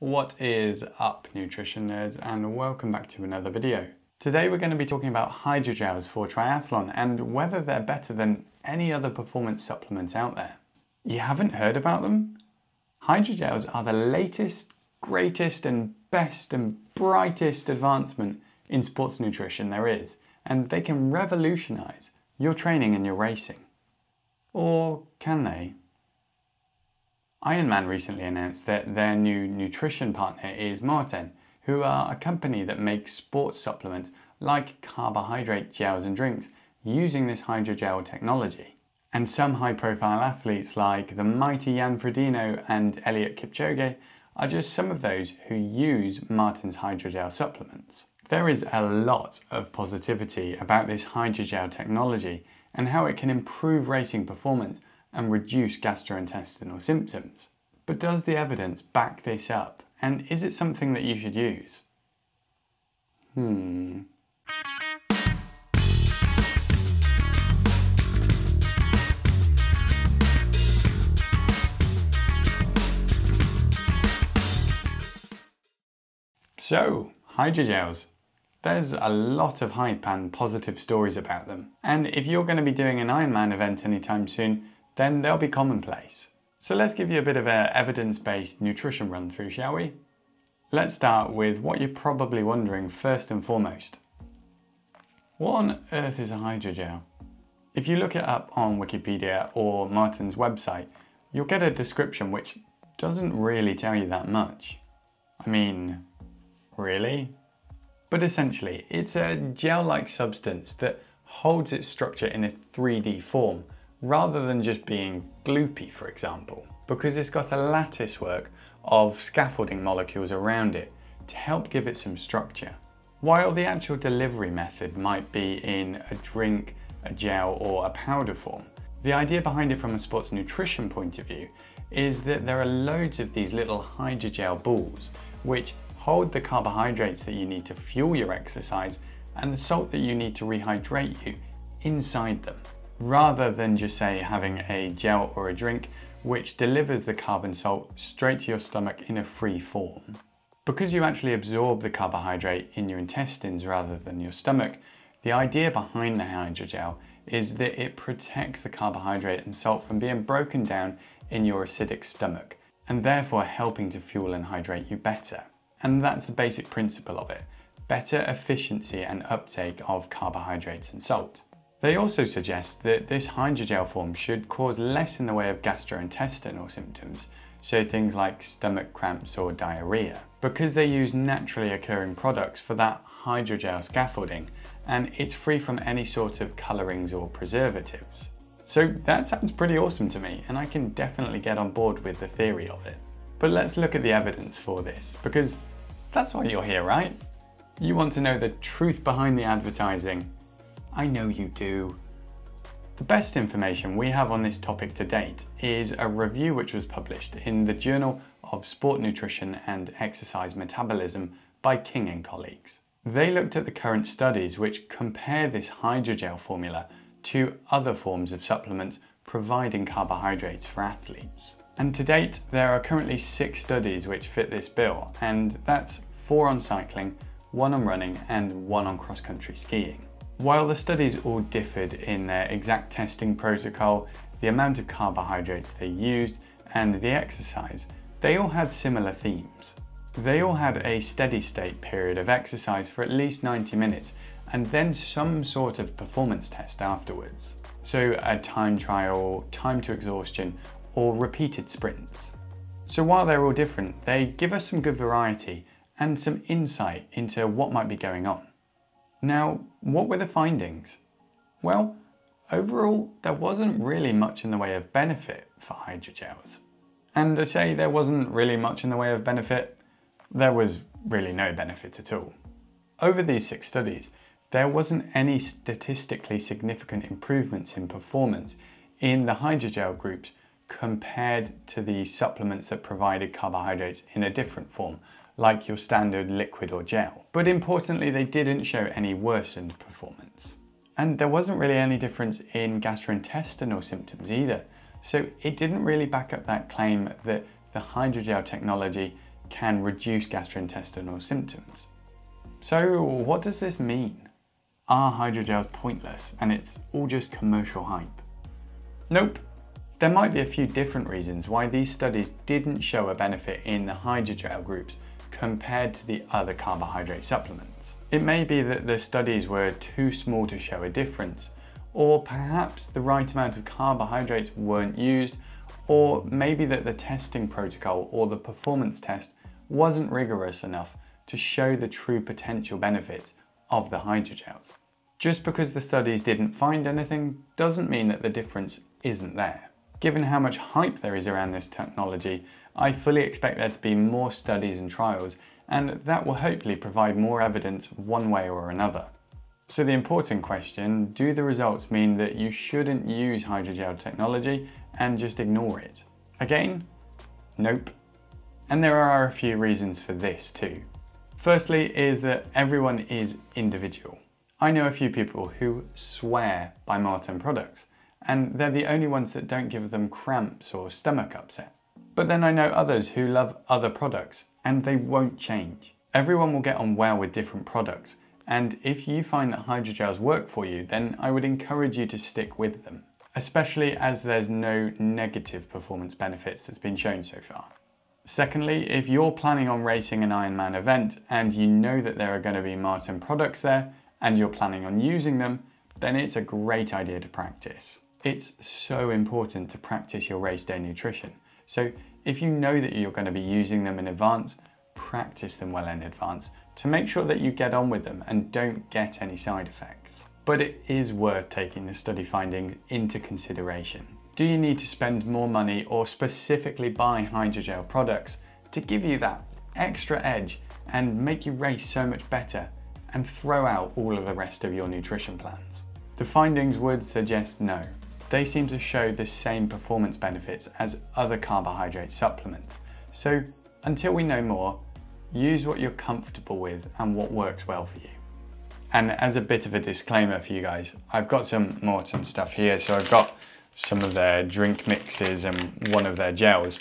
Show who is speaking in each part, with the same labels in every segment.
Speaker 1: What is up nutrition nerds and welcome back to another video. Today we're going to be talking about hydrogels for triathlon and whether they're better than any other performance supplement out there. You haven't heard about them? Hydrogels are the latest, greatest and best and brightest advancement in sports nutrition there is and they can revolutionize your training and your racing. Or can they? Ironman recently announced that their new nutrition partner is Maurten, who are a company that makes sports supplements like carbohydrate gels and drinks using this hydrogel technology. And some high profile athletes like the mighty Jan Frodeno and Eliud Kipchoge are just some of those who use Maurten's hydrogel supplements. There is a lot of positivity about this hydrogel technology and how it can improve racing performance and reduce gastrointestinal symptoms. But does the evidence back this up? And is it something that you should use? Hmm. So, hydrogels. There's a lot of hype and positive stories about them. And if you're going to be doing an Ironman event anytime soon, then they'll be commonplace. So let's give you a bit of an evidence-based nutrition run through, shall we? Let's start with what you're probably wondering first and foremost. What on earth is a hydrogel? If you look it up on Wikipedia or Maurten's website, you'll get a description which doesn't really tell you that much. I mean, really? But essentially, it's a gel-like substance that holds its structure in a 3D form rather than just being gloopy, for example, because it's got a lattice work of scaffolding molecules around it to help give it some structure. While the actual delivery method might be in a drink, a gel or a powder form, the idea behind it from a sports nutrition point of view is that there are loads of these little hydrogel balls which hold the carbohydrates that you need to fuel your exercise and the salt that you need to rehydrate you inside them rather than just say having a gel or a drink which delivers the carbon salt straight to your stomach in a free form. Because you actually absorb the carbohydrate in your intestines rather than your stomach, the idea behind the hydrogel is that it protects the carbohydrate and salt from being broken down in your acidic stomach and therefore helping to fuel and hydrate you better. And that's the basic principle of it, better efficiency and uptake of carbohydrates and salt. They also suggest that this hydrogel form should cause less in the way of gastrointestinal symptoms, so things like stomach cramps or diarrhea, because they use naturally occurring products for that hydrogel scaffolding and it's free from any sort of colorings or preservatives. So that sounds pretty awesome to me and I can definitely get on board with the theory of it. But let's look at the evidence for this because that's why you're here, right? You want to know the truth behind the advertising I know you do. The best information we have on this topic to date is a review which was published in the Journal of Sport Nutrition and Exercise Metabolism by King and colleagues. They looked at the current studies which compare this hydrogel formula to other forms of supplements providing carbohydrates for athletes. And to date, there are currently six studies which fit this bill, and that's four on cycling, one on running, and one on cross-country skiing. While the studies all differed in their exact testing protocol, the amount of carbohydrates they used, and the exercise, they all had similar themes. They all had a steady state period of exercise for at least 90 minutes and then some sort of performance test afterwards. So a time trial, time to exhaustion, or repeated sprints. So while they're all different, they give us some good variety and some insight into what might be going on. Now, what were the findings? Well, overall, there wasn't really much in the way of benefit for hydrogels. And to say there wasn't really much in the way of benefit, there was really no benefit at all. Over these six studies, there wasn't any statistically significant improvements in performance in the hydrogel groups compared to the supplements that provided carbohydrates in a different form, like your standard liquid or gel. But importantly, they didn't show any worsened performance. And there wasn't really any difference in gastrointestinal symptoms either. So it didn't really back up that claim that the hydrogel technology can reduce gastrointestinal symptoms. So, what does this mean? Are hydrogels pointless and it's all just commercial hype? Nope. There might be a few different reasons why these studies didn't show a benefit in the hydrogel groups compared to the other carbohydrate supplements. It may be that the studies were too small to show a difference, or perhaps the right amount of carbohydrates weren't used, or maybe that the testing protocol or the performance test wasn't rigorous enough to show the true potential benefits of the hydrogels. Just because the studies didn't find anything doesn't mean that the difference isn't there. Given how much hype there is around this technology, I fully expect there to be more studies and trials, and that will hopefully provide more evidence one way or another. So the important question, do the results mean that you shouldn't use hydrogel technology and just ignore it? Again, nope. And there are a few reasons for this too. Firstly is that everyone is individual. I know a few people who swear by Maurten products, and they're the only ones that don't give them cramps or stomach upset. But then I know others who love other products, and they won't change. Everyone will get on well with different products, and if you find that hydrogels work for you, then I would encourage you to stick with them, especially as there's no negative performance benefits that's been shown so far. Secondly, if you're planning on racing an Ironman event and you know that there are going to be Maurten products there and you're planning on using them, then it's a great idea to practice. It's so important to practice your race day nutrition. So if you know that you're going to be using them in advance, practice them well in advance to make sure that you get on with them and don't get any side effects. But it is worth taking the study findings into consideration. Do you need to spend more money or specifically buy hydrogel products to give you that extra edge and make you race so much better and throw out all of the rest of your nutrition plans? The findings would suggest no. They seem to show the same performance benefits as other carbohydrate supplements. So until we know more, use what you're comfortable with and what works well for you. And as a bit of a disclaimer for you guys, I've got some Maurten stuff here. So I've got some of their drink mixes and one of their gels.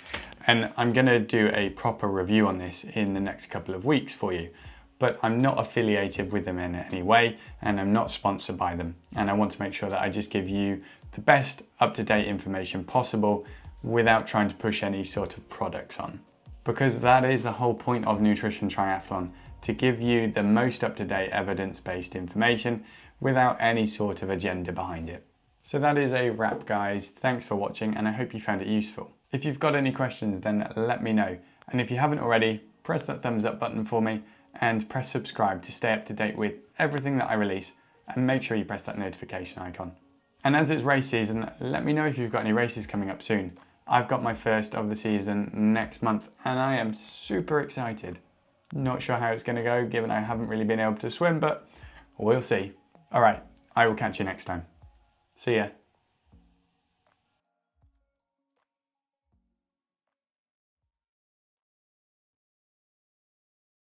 Speaker 1: And I'm gonna do a proper review on this in the next couple of weeks for you. But I'm not affiliated with them in any way and I'm not sponsored by them. And I want to make sure that I just give you the best up-to-date information possible without trying to push any sort of products on because that is the whole point of Nutrition Triathlon, to give you the most up-to-date evidence-based information without any sort of agenda behind it. So that is a wrap guys, thanks for watching and I hope you found it useful. If you've got any questions then let me know and if you haven't already, press that thumbs up button for me and press subscribe to stay up to date with everything that I release and make sure you press that notification icon. And as it's race season, let me know if you've got any races coming up soon. I've got my first of the season next month and I am super excited. Not sure how it's going to go given I haven't really been able to swim, but we'll see. All right, I will catch you next time. See ya.